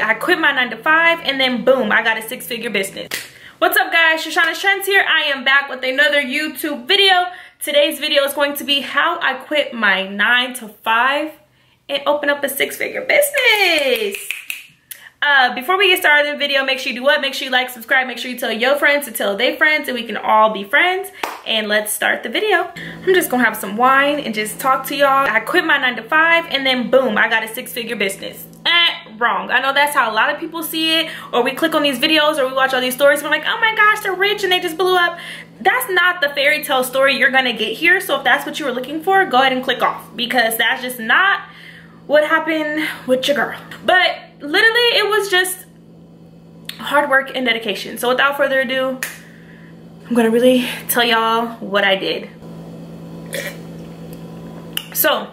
I quit my nine to five and then boom, I got a six figure business. What's up guys, Trishonna's Trends here. I am back with another YouTube video. Today's video is going to be how I quit my nine to five and open up a six figure business. Uh, before we get started in the video, make sure you do what? Make sure you like, subscribe, make sure you tell your friends to tell their friends and we can all be friends. And let's start the video. I'm just gonna have some wine and just talk to y'all. I quit my nine to five and then boom, I got a six figure business. Eh, wrong. I know that's how a lot of people see it or we click on these videos or we watch all these stories and we're like, oh my gosh, they're rich and they just blew up. That's not the fairy tale story you're gonna get here. So if that's what you were looking for, go ahead and click off because that's just not what happened with your girl. But literally it was just hard work and dedication. So without further ado, I'm gonna really tell y'all what I did. So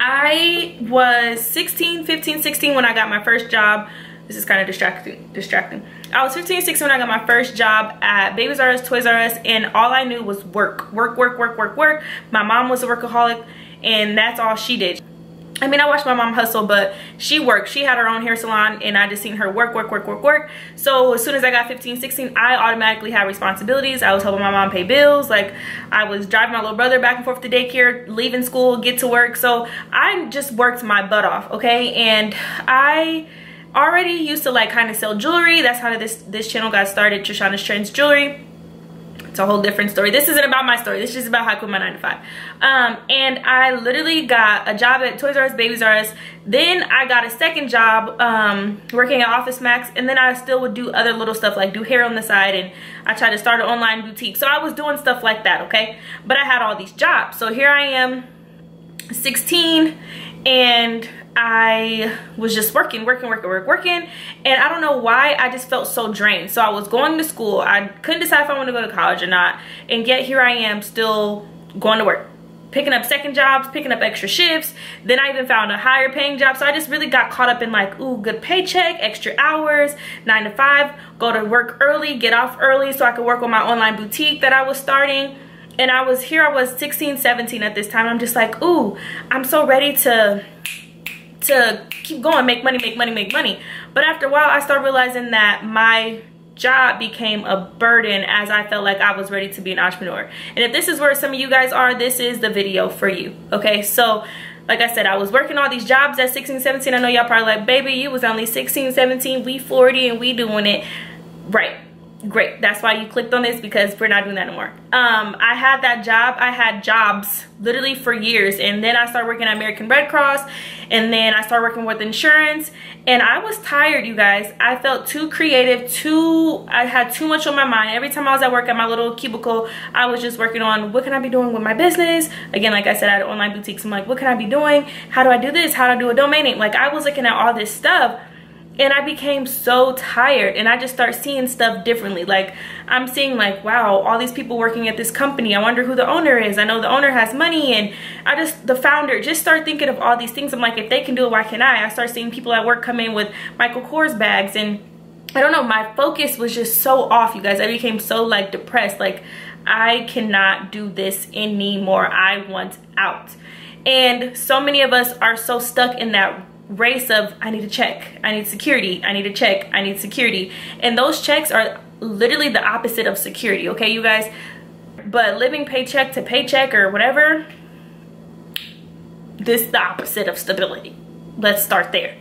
I was 16, 15, 16 when I got my first job. This is kind of distracting. distracting. I was 15, 16 when I got my first job at Babies R Us, Toys R Us, and all I knew was work, work, work, work, work, work. My mom was a workaholic, and that's all she did. I mean, I watched my mom hustle, but she worked. She had her own hair salon, and I just seen her work, work, work, work, work. So as soon as I got 15, 16, I automatically had responsibilities. I was helping my mom pay bills. Like, I was driving my little brother back and forth to daycare, leaving school, get to work. So I just worked my butt off, okay? And I already used to, like, kind of sell jewelry. That's how this, this channel got started, Trishonna's Trends Jewelry it's a whole different story. This isn't about my story. This is about how I quit my 9 to 5. Um, and I literally got a job at Toys R Us, Babies R Us. Then I got a second job um, working at Office Max. And then I still would do other little stuff like do hair on the side. And I tried to start an online boutique. So I was doing stuff like that, okay? But I had all these jobs. So here I am, 16. And I was just working, working, working, working, working. And I don't know why, I just felt so drained. So I was going to school. I couldn't decide if I wanted to go to college or not. And yet here I am still going to work. Picking up second jobs, picking up extra shifts. Then I even found a higher paying job. So I just really got caught up in like, ooh, good paycheck, extra hours, nine to five, go to work early, get off early so I could work on my online boutique that I was starting and I was here I was 16 17 at this time I'm just like ooh I'm so ready to to keep going, make money, make money, make money. But after a while, I started realizing that my job became a burden as I felt like I was ready to be an entrepreneur. And if this is where some of you guys are, this is the video for you. Okay, so like I said, I was working all these jobs at 16, 17. I know y'all probably like, baby, you was only 16, 17, we 40 and we doing it. Right great. That's why you clicked on this because we're not doing that anymore um i had that job. I had jobs literally for years and then i started working at american red cross and then i started working with insurance and i was tired you guys. I felt too creative too i had too much on my mind. Every time i was at work at my little cubicle i was just working on what can i be doing with my business? Again like i said i had online boutiques. I'm like what can i be doing? How do i do this? How do i do a domain name? Like i was looking at all this stuff and I became so tired and I just start seeing stuff differently. Like I'm seeing like, wow, all these people working at this company. I wonder who the owner is. I know the owner has money and I just, the founder, just start thinking of all these things. I'm like, if they can do it, why can't I? I start seeing people at work come in with Michael Kors bags and I don't know, my focus was just so off, you guys. I became so like depressed. Like I cannot do this anymore. I want out. And so many of us are so stuck in that race of I need to check, I need security, I need to check, I need security. And those checks are literally the opposite of security, okay, you guys? But living paycheck to paycheck or whatever, this is the opposite of stability. Let's start there.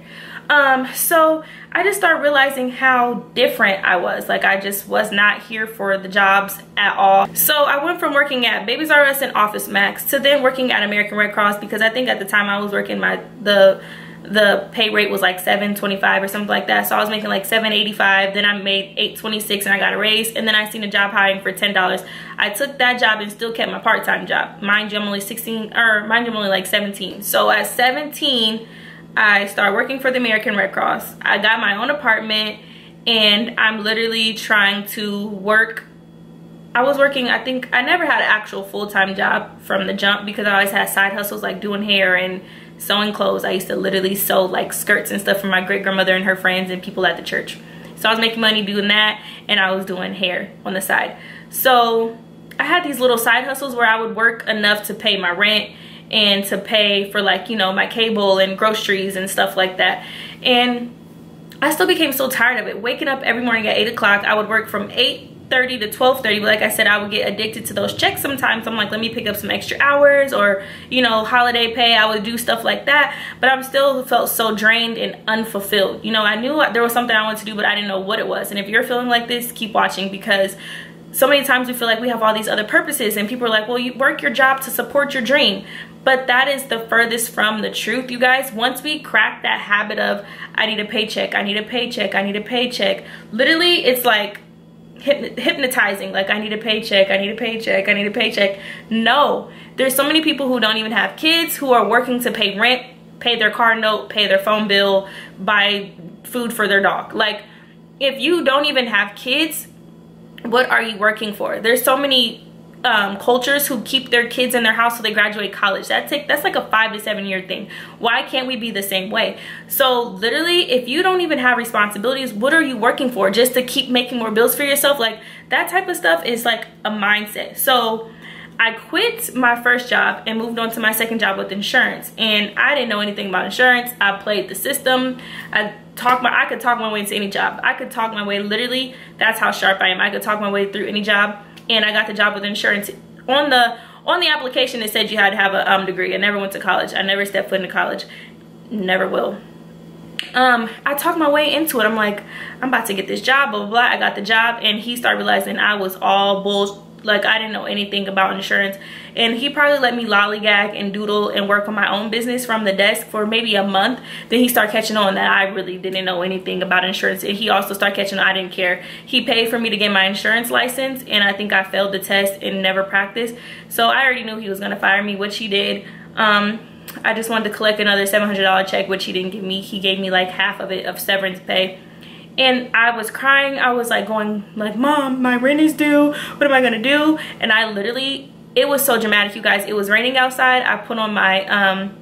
Um, so I just started realizing how different I was. Like I just was not here for the jobs at all. So I went from working at Babies R Us and Office Max to then working at American Red Cross because I think at the time I was working my the the pay rate was like 725 or something like that. So i was making like 785 then i made 826 and i got a raise and then i seen a job hiring for ten dollars. I took that job and still kept my part-time job. Mind you i'm only 16 or mind you i'm only like 17 so at 17 i started working for the american red cross. I got my own apartment and i'm literally trying to work. I was working, I think, I never had an actual full-time job from the jump because I always had side hustles like doing hair and sewing clothes. I used to literally sew like skirts and stuff for my great grandmother and her friends and people at the church. So I was making money doing that and I was doing hair on the side. So I had these little side hustles where I would work enough to pay my rent and to pay for like, you know, my cable and groceries and stuff like that. And I still became so tired of it. Waking up every morning at 8 o'clock, I would work from 8 30 to 12 30 like i said i would get addicted to those checks sometimes. I'm like let me pick up some extra hours or you know holiday pay. I would do stuff like that. But i'm still felt so drained and unfulfilled. You know i knew there was something i wanted to do but i didn't know what it was. And if you're feeling like this keep watching because so many times we feel like we have all these other purposes and people are like well you work your job to support your dream. But that is the furthest from the truth you guys. Once we crack that habit of i need a paycheck i need a paycheck i need a paycheck literally it's like hypnotizing like i need a paycheck i need a paycheck i need a paycheck. No. There's so many people who don't even have kids who are working to pay rent pay their car note pay their phone bill buy food for their dog. Like if you don't even have kids what are you working for? There's so many um, cultures who keep their kids in their house so they graduate college. That take that's like a five to seven year thing. Why can't we be the same way? So literally, if you don't even have responsibilities, what are you working for? Just to keep making more bills for yourself? Like that type of stuff is like a mindset. So I quit my first job and moved on to my second job with insurance. And I didn't know anything about insurance. I played the system. I talk my I could talk my way into any job. I could talk my way literally. That's how sharp I am. I could talk my way through any job and I got the job with insurance. On the on the application it said you had to have a um, degree. I never went to college. I never stepped foot into college. Never will. Um, I talked my way into it. I'm like, I'm about to get this job, blah, blah, blah. I got the job and he started realizing I was all bull like I didn't know anything about insurance. And he probably let me lollygag and doodle and work on my own business from the desk for maybe a month. Then he started catching on that I really didn't know anything about insurance. And he also started catching on I didn't care. He paid for me to get my insurance license and I think I failed the test and never practiced. So I already knew he was gonna fire me which he did. Um, I just wanted to collect another $700 check which he didn't give me. He gave me like half of it of severance pay and I was crying. I was like going like, mom, my rent is due. What am I gonna do? And I literally, it was so dramatic, you guys. It was raining outside. I put on my um,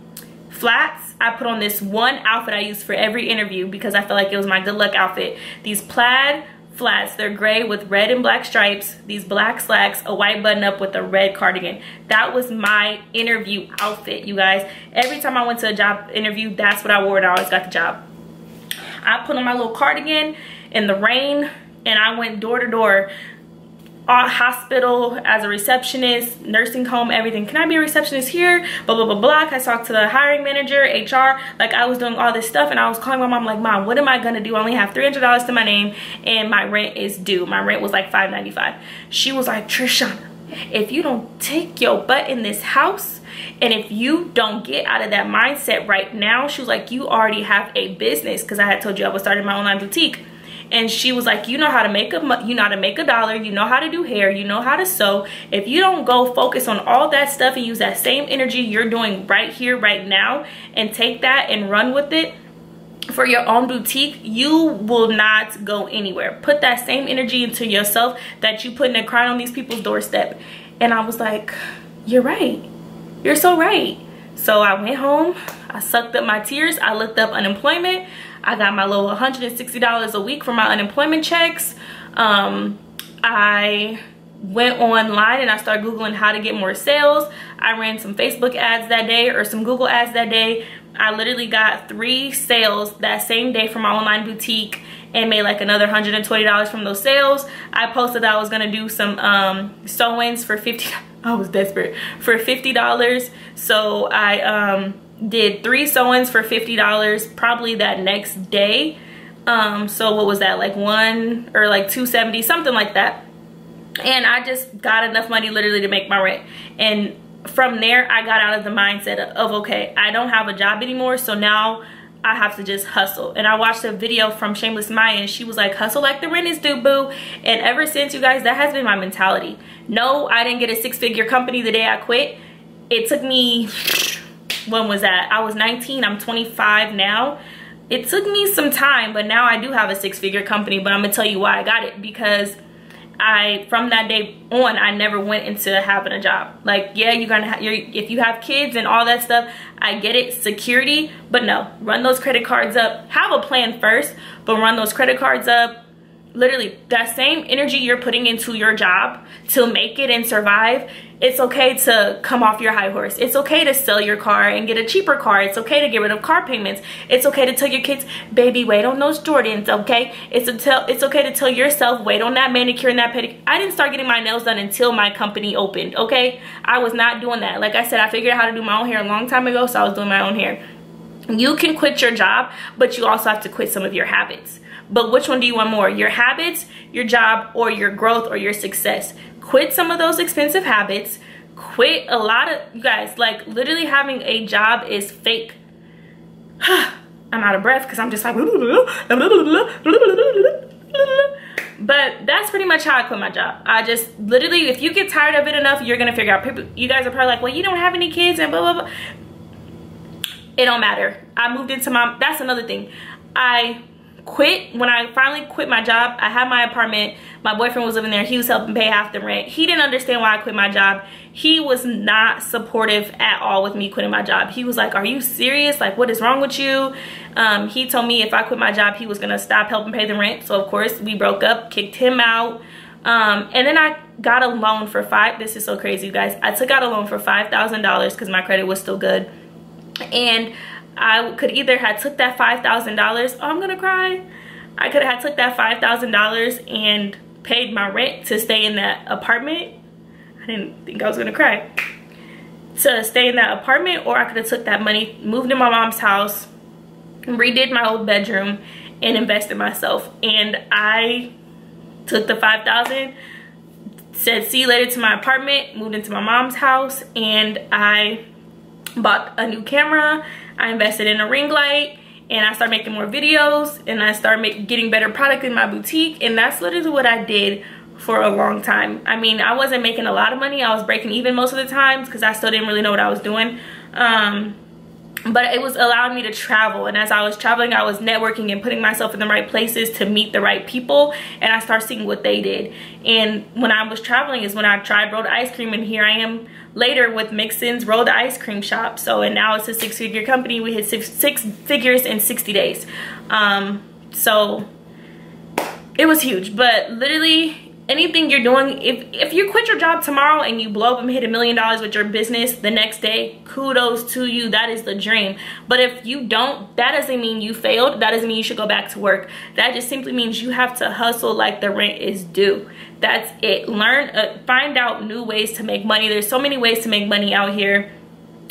flats. I put on this one outfit I used for every interview because I felt like it was my good luck outfit. These plaid flats. They're gray with red and black stripes, these black slacks, a white button up with a red cardigan. That was my interview outfit, you guys. Every time I went to a job interview, that's what I wore and I always got the job. I put on my little cardigan in the rain and I went door to door uh, hospital as a receptionist, nursing home, everything. Can I be a receptionist here? Blah, blah, blah, blah. I talked to the hiring manager, HR. Like I was doing all this stuff and I was calling my mom like, mom, what am I gonna do? I only have $300 to my name and my rent is due. My rent was like $5.95. She was like, Trisha, if you don't take your butt in this house, and if you don't get out of that mindset right now, she was like, you already have a business. Cause I had told you I was starting my online boutique. And she was like, you know how to make a, you know how to make a dollar. You know how to do hair. You know how to sew. If you don't go focus on all that stuff and use that same energy you're doing right here, right now, and take that and run with it, for your own boutique you will not go anywhere put that same energy into yourself that you put in a crying on these people's doorstep and i was like you're right you're so right. So I went home, I sucked up my tears, I looked up unemployment. I got my little $160 a week for my unemployment checks. Um, I went online and I started Googling how to get more sales. I ran some Facebook ads that day or some Google ads that day. I literally got three sales that same day from my online boutique and made like another $120 from those sales. I posted that I was gonna do some um, sew-ins for 50 I was desperate for $50. So I um, did three sew-ins for $50 probably that next day. Um, so what was that like one or like 270 something like that. And I just got enough money literally to make my rent. And from there, I got out of the mindset of, okay, I don't have a job anymore. So now I have to just hustle. And I watched a video from Shameless Maya and she was like, hustle like the rent is due, boo. And ever since, you guys, that has been my mentality. No, I didn't get a six-figure company the day I quit. It took me, when was that? I was 19, I'm 25 now. It took me some time, but now I do have a six-figure company, but I'm gonna tell you why I got it. Because I from that day on I never went into having a job. Like yeah you're gonna have if you have kids and all that stuff I get it security but no run those credit cards up have a plan first but run those credit cards up literally that same energy you're putting into your job to make it and survive it's okay to come off your high horse. It's okay to sell your car and get a cheaper car. It's okay to get rid of car payments. It's okay to tell your kids baby wait on those jordans okay? It's it's okay to tell yourself wait on that manicure and that pedicure i didn't start getting my nails done until my company opened okay? I was not doing that. Like i said i figured out how to do my own hair a long time ago so i was doing my own hair. You can quit your job but you also have to quit some of your habits but which one do you want more? Your habits, your job, or your growth or your success? Quit some of those expensive habits. Quit a lot of, you guys, like literally having a job is fake. I'm out of breath because I'm just like, but that's pretty much how I quit my job. I just literally, if you get tired of it enough, you're gonna figure out. People, you guys are probably like, well, you don't have any kids and blah blah blah. It don't matter. I moved into my. That's another thing. I quit when i finally quit my job i had my apartment my boyfriend was living there he was helping pay half the rent. He didn't understand why i quit my job. He was not supportive at all with me quitting my job. He was like are you serious? Like what is wrong with you? Um, he told me if i quit my job he was gonna stop helping pay the rent. So of course we broke up kicked him out. Um, and then i got a loan for five this is so crazy you guys. I took out a loan for five thousand dollars because my credit was still good. And I could either have took that $5,000. Oh, I'm gonna cry. I could have took that $5,000 and paid my rent to stay in that apartment. I didn't think I was gonna cry. To stay in that apartment or I could have took that money, moved in my mom's house, redid my old bedroom and invested myself. And I took the 5,000 said see you later to my apartment, moved into my mom's house and I bought a new camera I invested in a ring light and I started making more videos and I started make, getting better product in my boutique and that's literally what I did for a long time. I mean, I wasn't making a lot of money. I was breaking even most of the times because I still didn't really know what I was doing. Um, but it was allowing me to travel. And as I was traveling I was networking and putting myself in the right places to meet the right people. And I started seeing what they did. And when I was traveling is when I tried rolled ice cream. And here I am later with Mixin's rolled ice cream shop. So and now it's a six figure company. We hit six, six figures in 60 days. Um, so it was huge. But literally anything you're doing if if you quit your job tomorrow and you blow up and hit a million dollars with your business the next day kudos to you. That is the dream. But if you don't that doesn't mean you failed. That doesn't mean you should go back to work. That just simply means you have to hustle like the rent is due. That's it. Learn uh, find out new ways to make money. There's so many ways to make money out here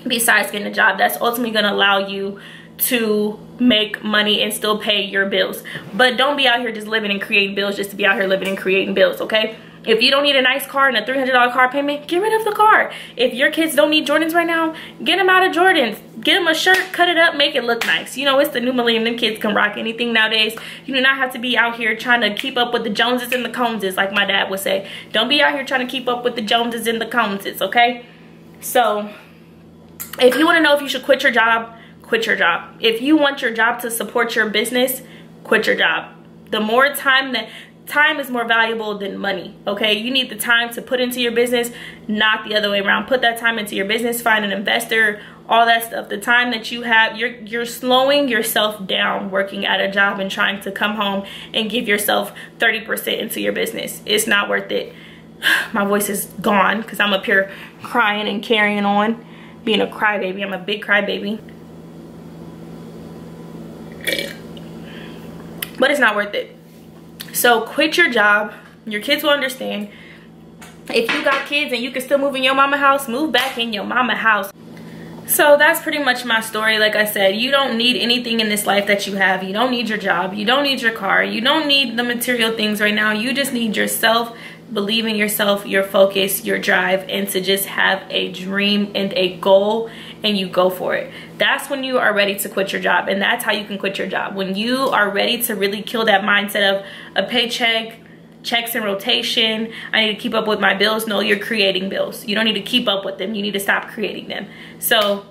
besides getting a job. That's ultimately going to allow you to make money and still pay your bills. But don't be out here just living and creating bills just to be out here living and creating bills okay? If you don't need a nice car and a $300 car payment get rid of the car. If your kids don't need jordans right now get them out of jordans. Get them a shirt cut it up make it look nice. You know it's the new millennium them kids can rock anything nowadays. You do not have to be out here trying to keep up with the joneses and the coneses like my dad would say. Don't be out here trying to keep up with the joneses and the coneses okay? So if you want to know if you should quit your job quit your job. If you want your job to support your business, quit your job. The more time that time is more valuable than money okay? You need the time to put into your business not the other way around. Put that time into your business find an investor all that stuff. The time that you have you're you're slowing yourself down working at a job and trying to come home and give yourself 30% into your business. It's not worth it. My voice is gone because i'm up here crying and carrying on being a crybaby. I'm a big crybaby but it's not worth it. So quit your job. Your kids will understand. If you got kids and you can still move in your mama house move back in your mama house. So that's pretty much my story. Like i said you don't need anything in this life that you have. You don't need your job. You don't need your car. You don't need the material things right now. You just need yourself believe in yourself your focus your drive and to just have a dream and a goal and you go for it. That's when you are ready to quit your job and that's how you can quit your job. When you are ready to really kill that mindset of a paycheck checks in rotation i need to keep up with my bills no you're creating bills. You don't need to keep up with them you need to stop creating them. So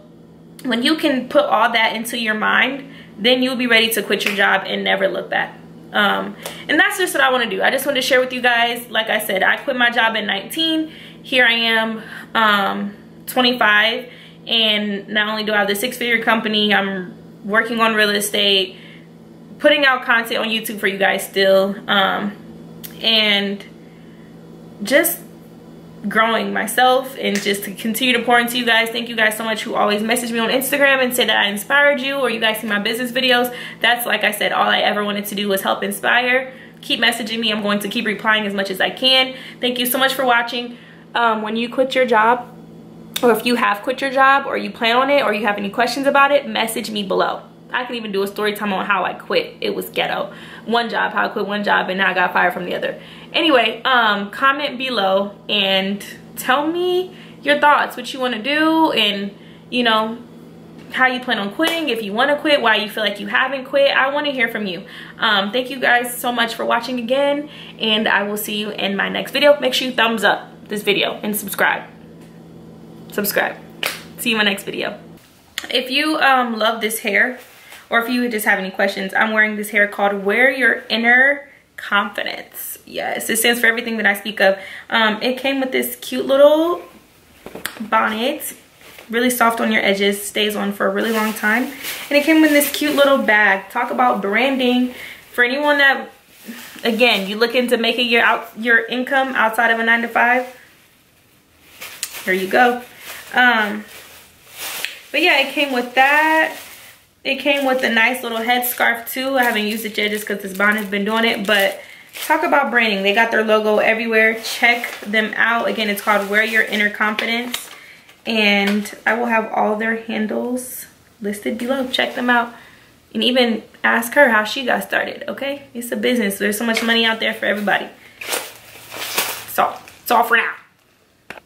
when you can put all that into your mind then you'll be ready to quit your job and never look back um, and that's just what i want to do. I just want to share with you guys like i said i quit my job at 19 here i am um, 25 and not only do I have the six figure company, I'm working on real estate, putting out content on YouTube for you guys still. Um, and just growing myself and just to continue to pour into you guys. Thank you guys so much who always message me on instagram and say that i inspired you or you guys see my business videos. That's like i said all i ever wanted to do was help inspire. Keep messaging me. I'm going to keep replying as much as i can. Thank you so much for watching. Um, when you quit your job or if you have quit your job or you plan on it or you have any questions about it message me below. I can even do a story time on how I quit. It was ghetto. One job, how I quit one job and now I got fired from the other. Anyway, um, comment below and tell me your thoughts, what you want to do and, you know, how you plan on quitting, if you want to quit, why you feel like you haven't quit. I want to hear from you. Um, thank you guys so much for watching again and I will see you in my next video. Make sure you thumbs up this video and subscribe. Subscribe. See you in my next video. If you um, love this hair, or if you just have any questions, I'm wearing this hair called Wear Your Inner Confidence. Yes, it stands for everything that I speak of. Um, it came with this cute little bonnet, really soft on your edges, stays on for a really long time. And it came with this cute little bag. Talk about branding for anyone that, again, you look into making your out your income outside of a nine to five. Here you go. Um, but yeah, it came with that. It came with a nice little headscarf too. I haven't used it yet just because this bonnet's been doing it. But talk about branding. They got their logo everywhere. Check them out. Again, it's called Wear Your Inner Confidence. And I will have all their handles listed below. Check them out. And even ask her how she got started, okay? It's a business. There's so much money out there for everybody. So, it's all for now.